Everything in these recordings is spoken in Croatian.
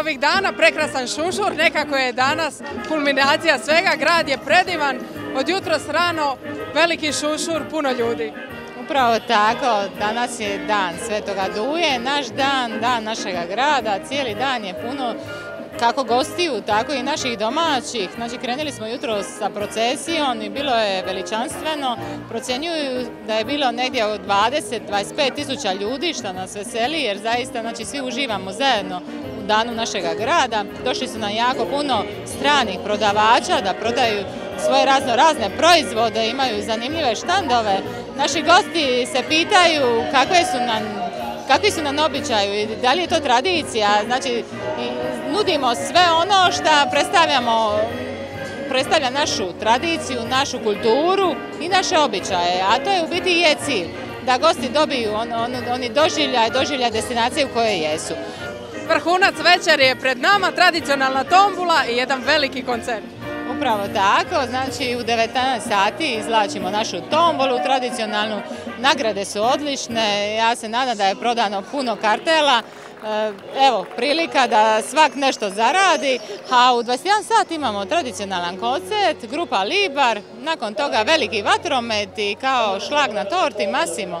Ovih dana prekrasan šušur, nekako je danas kulminacija svega, grad je predivan, od jutros rano veliki šušur, puno ljudi. Upravo tako, danas je dan Svetoga Duje, naš dan, dan našega grada, cijeli dan je puno kako gostiju, tako i naših domaćih. Znači, krenuli smo jutro sa procesijom i bilo je veličanstveno. Procjenjuju da je bilo negdje od 20-25 tisuća ljudi, što nas veseli, jer zaista znači, svi uživamo zajedno u danu našega grada. Došli su nam jako puno stranih prodavača da prodaju svoje razno razne proizvode, imaju zanimljive štandove. Naši gosti se pitaju kakve su nam kakvi su nam običaju i da li je to tradicija. Znači, nudimo sve ono što predstavljamo, predstavlja našu tradiciju, našu kulturu i naše običaje, a to je u biti je cilj, da gosti dobiju on, on, oni doživljaj, doživljaj destinacije u kojoj jesu. Vrhunac večer je pred nama, tradicionalna tombula i jedan veliki koncert. Upravo tako, znači u 19 sati izlačimo našu tombolu tradicionalnu, nagrade su odlične, ja se nadam da je prodano puno kartela, E, evo prilika da svak nešto zaradi, a u 21 sat imamo tradicionalan koncert, grupa Libar, nakon toga veliki vatromet i kao šlag na torti Masimo.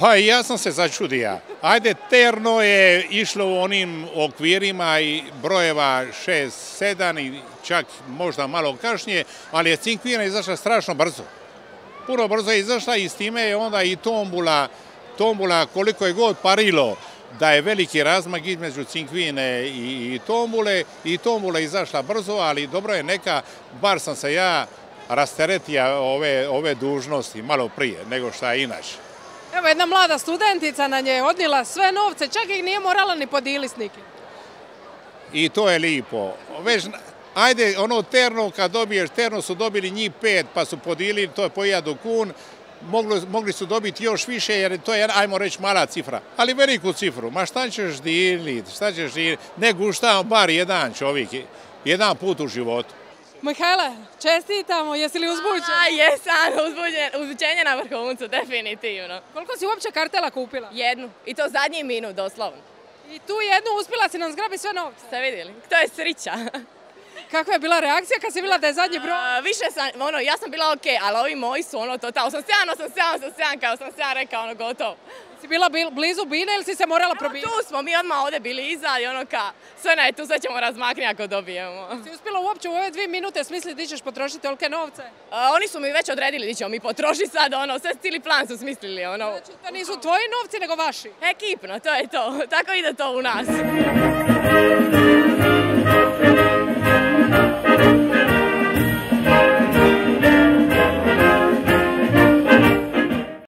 Pa ja sam se začudija. Ajde, terno je išlo u onim okvirima i brojeva 6, 7 i čak možda malo kašnije, ali je Cinkvina izašla strašno brzo. Puno brzo je izašla i s time je onda i tombula, tombula koliko je god parilo da je veliki razmak između Cinkvine i, tombule i tombula izašla brzo, ali dobro je neka, bar sam se ja rasteretija ove, ove dužnosti malo prije nego što je inače. Evo jedna mlada studentica na nje je odnijela sve novce, čak ih nije morala ni podijeli s nikim. I to je lipo. Već, ajde, ono terno, kad dobiješ terno, su dobili njih pet, pa su podijeli, to je po jadu kun, mogli, mogli su dobiti još više, jer to je, ajmo reći, mala cifra, ali veliku cifru. Ma šta ćeš dijeliti, šta ćeš dijeliti, ne gušta bar jedan čovjek, jedan put u životu. Mihajle, čestitamo, jesi li uzbuđen? A, jesam, uzbuđen, uzbuđenje na vrhuncu, definitivno. Koliko si uopće kartela kupila? Jednu, i to zadnji minut, doslovno. I tu jednu uspjela si nam zgrabi sve novce. Ste vidjeli? To je srića. Kakva je bila reakcija kad si bila da je zadnji broj? A, više sam, ono, ja sam bila okej, ali ovi moji su ono total, 87, 87, 87, kao sam se ja rekao, ono, gotovo. Si bila bil- blizu bine ili si se morala probiti? Tu smo, mi odmah ovdje bili iza i ono ka, sve na je tu, sve ćemo razmaknuti ako dobijemo. Si uspjela uopće u ove dvije minute smisliti di ćeš potrošiti tolike novce? A, oni su mi već odredili di ćemo mi potrošiti sad, ono, sve cijeli plan su smislili, ono. Znači, to nisu tvoji novci nego vaši. Ekipno, to je to, tako ide to u nas.